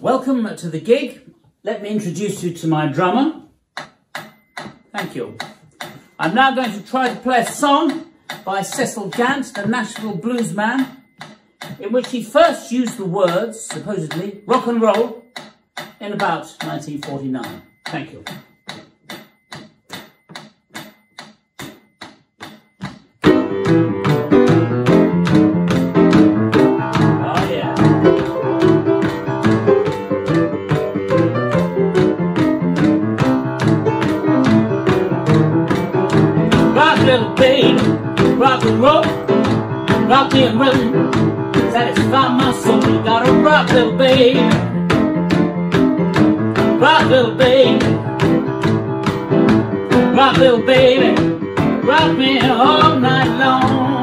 Welcome to the gig. Let me introduce you to my drummer. Thank you. I'm now going to try to play a song by Cecil Gant, the Nashville blues man, in which he first used the words, supposedly, rock and roll, in about 1949. Thank you. Little rock and roll, rock and roll, satisfy my soul. You gotta rock, little baby, rock, little baby, rock, little baby, rock me all night long.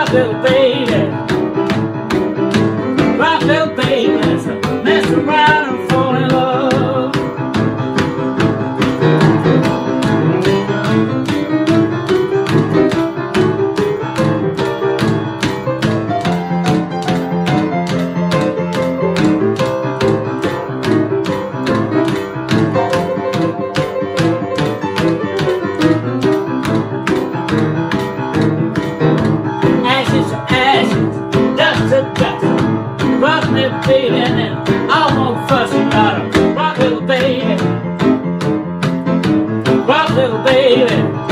Rock little baby, rock little rock me, baby, and I won't fuss you gotta rock, little baby, rock, little baby.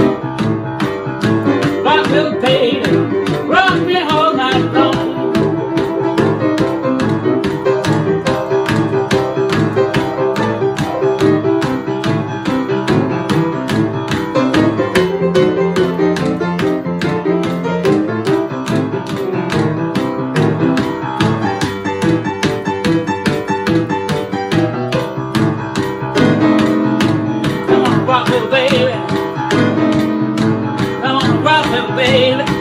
baby